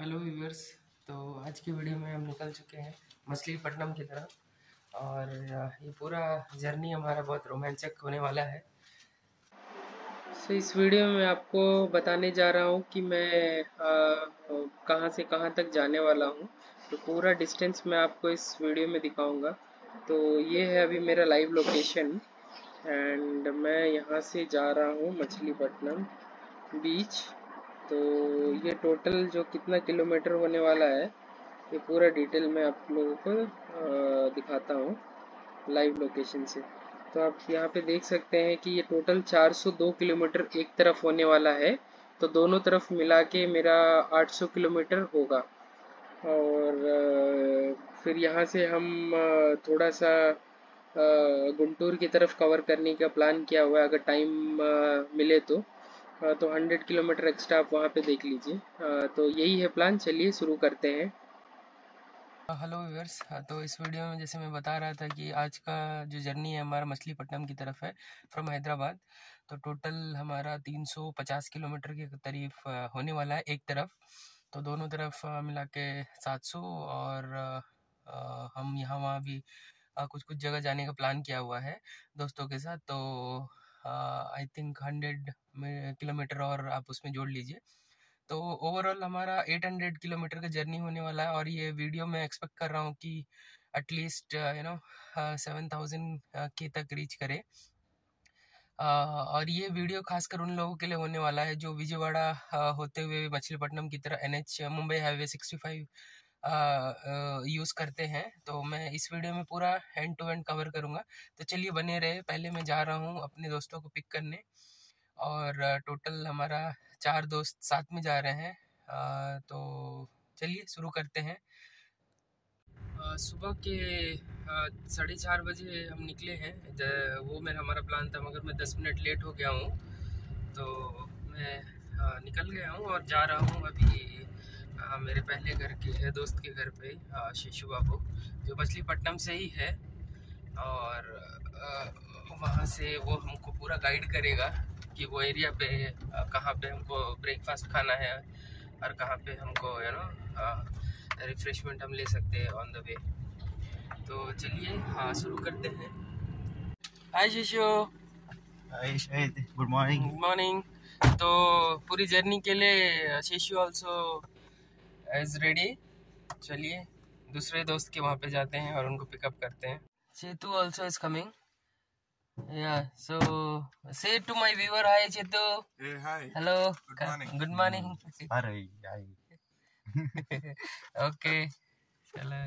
Hello viewers तो आज की वीडियो में हम निकल चुके हैं मछलीपट्टनम की तरफ़। और ये पूरा जर्नी हमारा बहुत रोमांचक होने वाला है। सो so, इस वीडियो में आपको बताने जा रहा हूँ कि मैं कहाँ से कहाँ तक जाने वाला हूँ। तो पूरा डिस्टेंस मैं आपको इस वीडियो में दिखाऊँगा। तो ये है अभी मेरा लाइव लोकेशन एंड मैं यहाँ से जा रहा हूँ मछलीपट्टनम बीच तो ये टोटल जो कितना किलोमीटर होने वाला है, ये पूरा डिटेल मैं आप लोगों को दिखाता हूँ लाइव लोकेशन से। तो आप यहाँ पे देख सकते हैं कि ये टोटल 402 किलोमीटर एक तरफ़ होने वाला है तो दोनों तरफ़ मिला के मेरा 800 किलोमीटर होगा। और फिर यहाँ से हम थोड़ा सा गुंटूर की तरफ़ कवर करने का प्लान किया हुआ है, अगर टाइम मिले तो। तो 100 किलोमीटर एक्स्ट्रा आप वहाँ पे देख लीजिए। तो यही है प्लान चलिए शुरू करते हैं। हेलो व्यूअर्स तो इस वीडियो में जैसे मैं बता रहा था कि आज का जो जर्नी है हमारा मछलीपट्टनम की तरफ़ है फ्रॉम हैदराबाद। तो टोटल हमारा 350 किलोमीटर के करीब होने वाला है एक तरफ़। तो दोनों तरफ़ मिला के सात सौ और हम यहाँ वहाँ भी कुछ कुछ जगह जाने का प्लान किया हुआ है दोस्तों के साथ। तो आई थिंक हंड्रेड किलोमीटर और आप उसमें जोड़ लीजिए। तो ओवरऑल हमारा 800 किलोमीटर का जर्नी होने वाला है और ये वीडियो मैं एक्सपेक्ट कर रहा हूँ कि at least you know seven thousand के तक रीच करे। Uh, और ये वीडियो खासकर उन लोगों के लिए होने वाला है जो विजयवाड़ा uh, होते हुए मछलीपट्टनम की तरह NH मुंबई हाईवे 65 यूज़ करते हैं तो मैं इस वीडियो में पूरा हैंड टू हैंड कवर करूँगा। तो चलिए बने रहे। पहले मैं जा रहा हूँ अपने दोस्तों को पिक करने और टोटल हमारा चार दोस्त साथ में जा रहे हैं। तो चलिए शुरू करते हैं। सुबह के साढ़े चार बजे हम निकले हैं। वो मेरा, हमारा प्लान था, मगर मैं दस मिनट लेट हो गया हूँ। तो मैं निकल गया हूँ और जा रहा हूँ अभी हाँ मेरे पहले घर के है दोस्त के घर पे शिशु बाबू जो मछलीपट्टनम से ही है। और वहाँ से वो हमको पूरा गाइड करेगा कि वो एरिया पे कहाँ पे हमको ब्रेकफास्ट खाना है और कहाँ पे हमको यू नो रिफ्रेशमेंट हम ले सकते हैं ऑन द वे तो चलिए हाँ शुरू करते हैं। Hi Shishu. Hi good morning good morning तो पूरी जर्नी के लिए शिशु ऑल्सो इज़ रेडी चलिए दूसरे दोस्त के वहाँ पे जाते हैं और उनको पिकअप करते हैं। चेतु ऑल्सो इज़ कमिंग या so say to my viewer hi Chetu. Hello good morning अरे ओके चलो।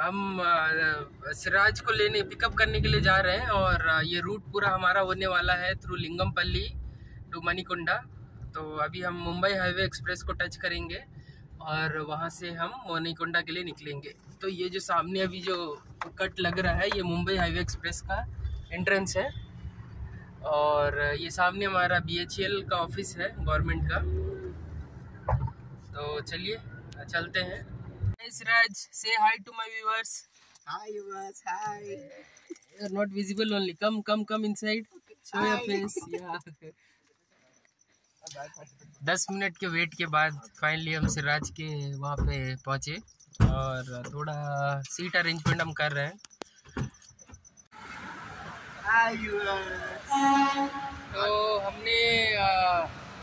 हम सिराज को लेने पिकअप करने के लिए जा रहे हैं और ये रूट पूरा हमारा होने वाला है थ्रू लिंगमपल्ली टू मणिकुंडा तो अभी हम मुंबई हाईवे एक्सप्रेस को टच करेंगे और वहाँ से हम मोनीकोंडा के लिए निकलेंगे। तो ये जो सामने अभी जो कट लग रहा है ये मुंबई हाईवे एक्सप्रेस का एंट्रेंस है। और ये सामने हमारा बीएचएल का ऑफ़िस है गवर्नमेंट का। तो चलिए चलते हैं। सिराज से hi to my viewers hi viewers hi you are not visible only come come come inside show your face या दस मिनट के वेट के बाद फाइनली हम सिराज के वहाँ पे पहुँचे और थोड़ा सीट अरेंजमेंट हम कर रहे हैं। तो हमने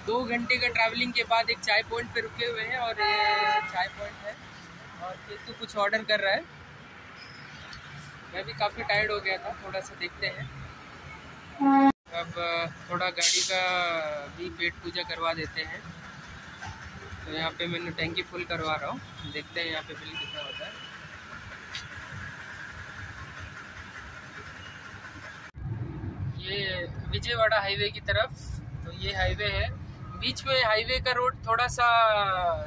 दो घंटे का ट्रैवलिंग के बाद एक चाय पॉइंट पे रुके हुए हैं और ये चाय पॉइंट है और तो कुछ ऑर्डर कर रहा है। मैं भी काफ़ी टायर्ड हो गया था, थोड़ा सा देखते हैं। थोड़ा गाड़ी का भी पेट पूजा करवा देते हैं। तो यहाँ पे मैंने टैंकी फुल करवा रहा हूँ। देखते हैं यहाँ पे बिल कितना होता है। ये विजयवाड़ा हाईवे की तरफ़ तो ये हाईवे है। बीच में हाईवे का रोड थोड़ा सा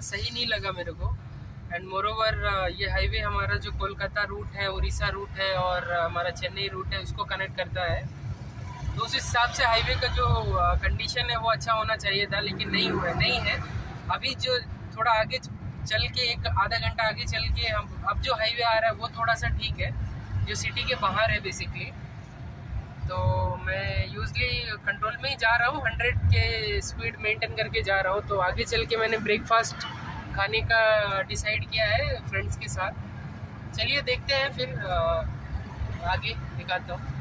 सही नहीं लगा मेरे को। एंड मोरोवर ये हाईवे हमारा जो कोलकाता रूट है, उड़ीसा रूट है और हमारा चेन्नई रूट है, उसको कनेक्ट करता है। तो उस हिसाब से हाईवे का जो कंडीशन है वो अच्छा होना चाहिए था, लेकिन नहीं हुआ, नहीं है। अभी जो थोड़ा आगे चल के एक आधा घंटा आगे चल के हम, अब जो हाईवे आ रहा है वो थोड़ा सा ठीक है, जो सिटी के बाहर है बेसिकली तो मैं यूजली कंट्रोल में ही जा रहा हूँ हंड्रेड के स्पीड मेंटेन करके जा रहा हूँ। तो आगे चल के मैंने ब्रेकफास्ट खाने का डिसाइड किया है फ्रेंड्स के साथ। चलिए देखते हैं फिर आगे दिखाता हूँ।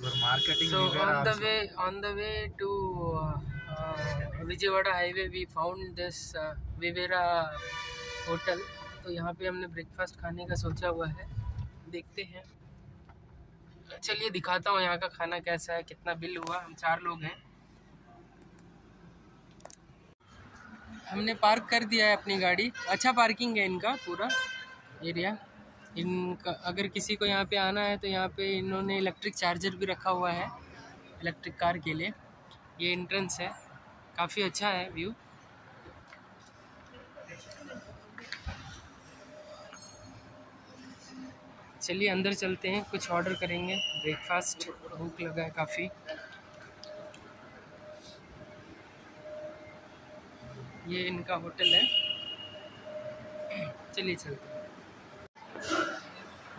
Marketing So on the also. way on the way to highway we found this uh, Vivera hotel. तो यहाँ पे हमने ब्रेकफास्ट खाने का सोचा हुआ है। देखते हैं। चलिए दिखाता हूँ यहाँ का खाना कैसा है कितना बिल हुआ। हम चार लोग हैं। हमने पार्क कर दिया है अपनी गाड़ी। अच्छा पार्किंग है इनका पूरा एरिया इनका, अगर किसी को यहाँ पे आना है तो यहाँ पे इन्होंने इलेक्ट्रिक चार्जर भी रखा हुआ है इलेक्ट्रिक कार के लिए। ये एंट्रेंस है। काफ़ी अच्छा है व्यू चलिए अंदर चलते हैं, कुछ ऑर्डर करेंगे। ब्रेकफास्ट भूख लगा है काफ़ी। ये इनका होटल है। चलिए चलते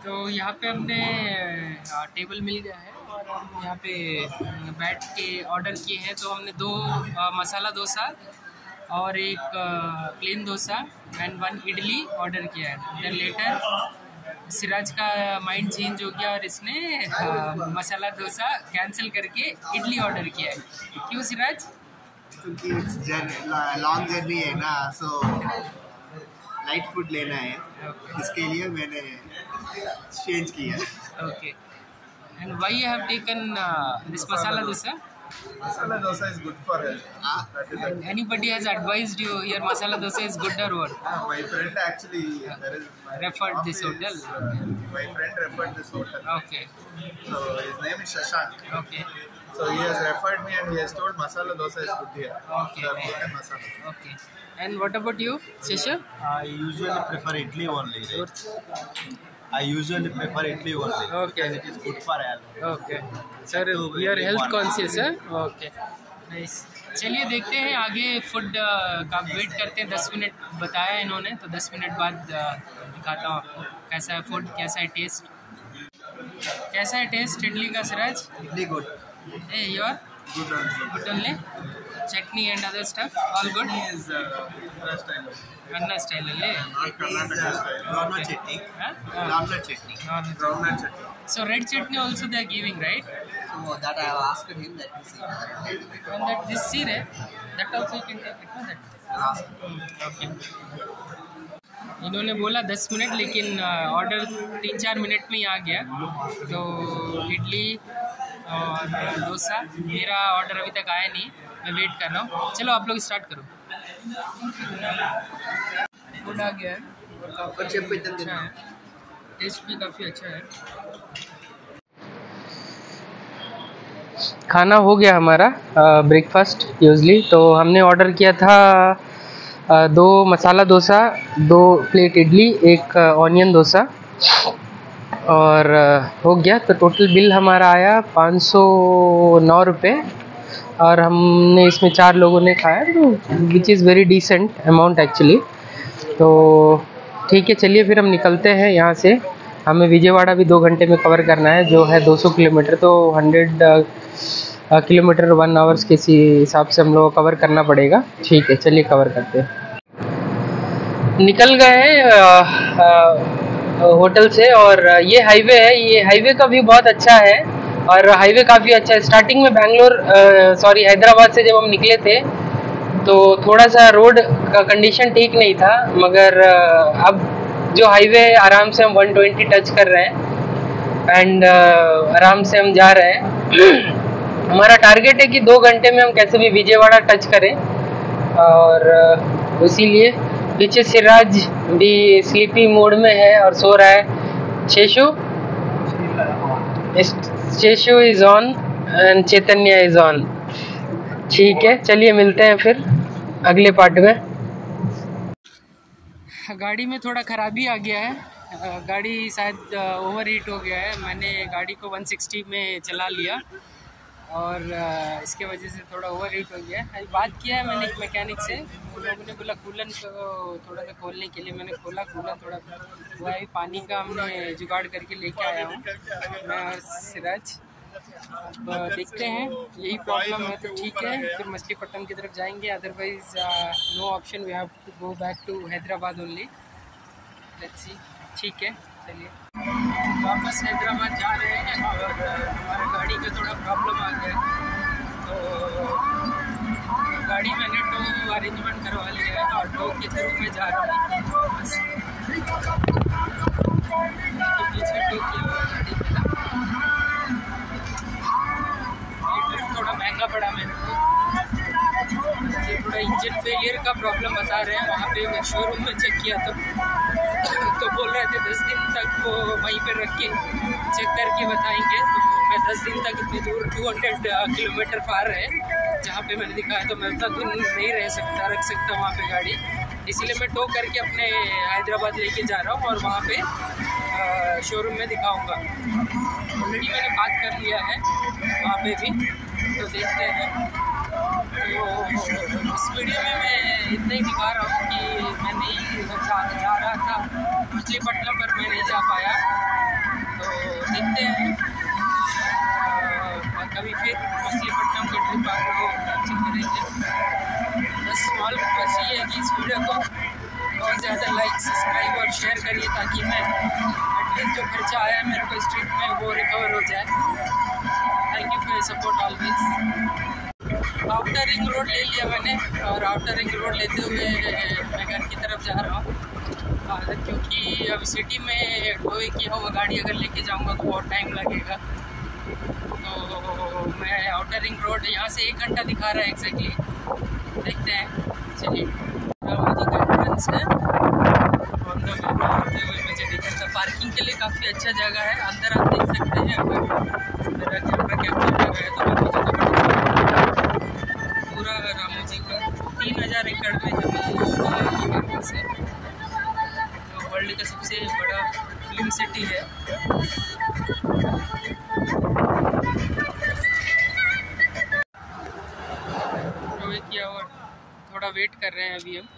तो यहाँ पे हमने टेबल मिल गया है और हम यहाँ पे बैठ के ऑर्डर किए हैं। तो हमने दो मसाला डोसा और एक plain dosa and one idli order किया है। देन लेटर सिराज का माइंड चेंज हो गया और इसने अ, मसाला डोसा कैंसिल करके इडली ऑर्डर किया है। क्यों सिराज? क्योंकि लॉन्ग जर्नी है ना सो लाइट फ़ूड लेना है। इसके लिए मैंने चेंज किया okay and we have taken this masala dosa Masala dosa is good for health. Ah, That is it. Anybody has advised you your masala dosa is good or what? Ah, my friend actually there is my Referred this office, hotel? uh, my friend referred this hotel. Okay, So his name is Shashank. okay, So he has referred me and he has told masala dosa is good here. Okay, So I've nice. taken masala. okay. And what about you, Shisha? I usually prefer idli only. Right? I usually prefer idli only. Okay. Because it is good for health. Okay. Sir, so, you are health conscious, है? Okay. Nice. चलिए देखते हैं आगे food का wait करते हैं दस minute बताया इन्होंने तो दस मिनट बाद uh, दिखाता हूँ आपको कैसा है फ़ूड कैसा है टेस्ट कैसा है टेस्ट इडली का Siraj idli good a your good only chutney and other stuff all good is Kannada style uh, Andhra style. Andhra style, alle? Yeah, not Karnataka style. Groundnut okay. chutney. Huh? Groundnut chutney. Groundnut chutney. So red chutney also they are giving, right? So that I have asked him that he see. And इन्होंने बोला दस minute लेकिन order तीन चार minute में ही आ गया तो इडली और डोसा मेरा ऑर्डर अभी तक आया नहीं मैं वेट कर रहा हूँ। चलो आप लोग स्टार्ट करो। फ़ूड आ गया है। और काफ़ी बच्चे पे इतना अच्छा है। टेस्ट भी काफ़ी अच्छा है। खाना हो गया हमारा ब्रेकफास्ट यूजली तो हमने ऑर्डर किया था अ, दो मसाला डोसा दो प्लेट इडली एक ऑनियन डोसा। और अ, हो गया। तो टोटल बिल हमारा आया पाँच सौ नौ रुपये और हमने इसमें चार लोगों ने खाया तो which is very decent amount actually तो ठीक है, चलिए फिर हम निकलते हैं यहाँ से। हमें विजयवाड़ा भी दो घंटे में कवर करना है, जो है 200 किलोमीटर तो 100 किलोमीटर वन आवर्स के हिसाब से हम लोग कवर करना पड़ेगा। ठीक है, चलिए कवर करते हैं। निकल गए होटल से, और ये हाईवे है, ये हाईवे का व्यू बहुत अच्छा है। और हाईवे काफ़ी अच्छा है। स्टार्टिंग में बैंगलोर सॉरी हैदराबाद से जब हम निकले थे तो थोड़ा सा रोड का कंडीशन ठीक नहीं था, मगर अब जो हाईवे आराम से हम 120 टच कर रहे हैं एंड आराम से हम जा रहे हैं। हमारा टारगेट है कि दो घंटे में हम कैसे भी विजयवाड़ा टच करें, और इसीलिए पीछे सिराज भी स्लीपी मोड में है और सो रहा है। Seshu? Seshu is on and Chaitanya is on ठीक है, चलिए मिलते हैं फिर अगले पार्ट में। गाड़ी में थोड़ा खराबी आ गया है। गाड़ी शायद ओवर हीट हो गया है। मैंने गाड़ी को 160 में चला लिया। और इसके वजह से थोड़ा ओवर हीट हो गया। है बात किया है मैंने एक मैकेनिक से। उन लोगों ने बोला, कूलन को थोड़ा सा खोलने के लिए मैंने खोला कूलन थोड़ा हुआ है पानी का हमने जुगाड़ करके लेके आया हूँ। मैं और सिराज। अब देखते हैं। यही प्रॉब्लम है तो ठीक है। फिर मछलीपट्टनम की तरफ़ जाएँगे। Otherwise no option we have to go back to Hyderabad only let's see ठीक है। चलिए। वापस हैदराबाद जा रहे हैं और हमारे गाड़ी का थोड़ा प्रॉब्लम आ गया। तो गाड़ी मैंने टो अरेंजमेंट करवा लिया है, और टो के थ्रू में जा रहा हूँ। तो थोड़ा महँगा पड़ा थोड़ा इंजन फेलियर का प्रॉब्लम बता रहे हैं, वहाँ पे मैं शोरूम में चेक किया तो तो। बोल रहे थे, दस दिन तक वो वहीं पर रख के चेक करके बताएँगे। तो मैं दस दिन तक इतनी दूर टू हंड्रेड किलोमीटर पार है जहाँ पे मैंने दिखाया तो मैं उतना दिन नहीं रह सकता, रख सकता वहाँ पे गाड़ी। इसीलिए मैं टो करके अपने हैदराबाद लेके जा रहा हूँ और वहाँ पे शोरूम में दिखाऊँगा। ऑलरेडी मैंने बात कर लिया है वहाँ पे भी तो देखते हैं। तो इस वीडियो में मैं इतना ही दिखा रहा हूँ कि मैं नहीं जा, जा रहा था मछलीपट्टनम पर मैं नहीं जा पाया। तो देखते हैं। अ, कभी फिर मछलीपट्टनम की ट्रिप आपको कैंसिल करेंगे बस स्मॉल बस ये है कि इस वीडियो को बहुत ज़्यादा लाइक सब्सक्राइब और शेयर करिए ताकि मैं एटलीस्ट जो खर्चा आया मेरे को इस ट्रिप में वो रिकवर हो जाए। Thank you for your support always outer ring road ले लिया मैंने और आउटर रिंग रोड लेते हुए मैं घर की तरफ़ जा रहा हूँ। क्योंकि अब सिटी में टोए किया हुआ गाड़ी अगर लेके जाऊँगा तो बहुत टाइम लगेगा। तो मैं आउटर रिंग रोड यहाँ से एक घंटा दिखा रहा है एग्जैक्टली देखते हैं। चलिए का पार्किंग के लिए काफ़ी अच्छा जगह है। अंदर आप देख सकते हैं। मेरा कैमरा कैप्चर किया और थोड़ा वेट कर रहे हैं अभी हम।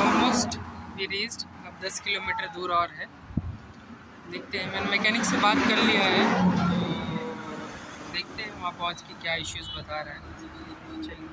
ऑलमोस्ट वी रीच्ड अब 10 किलोमीटर दूर और है। देखते हैं, मैंने मैकेनिक से बात कर लिया है। देखते हैं वहाँ पहुँच के क्या इश्यूज़ बता रहे हैं। चलिए।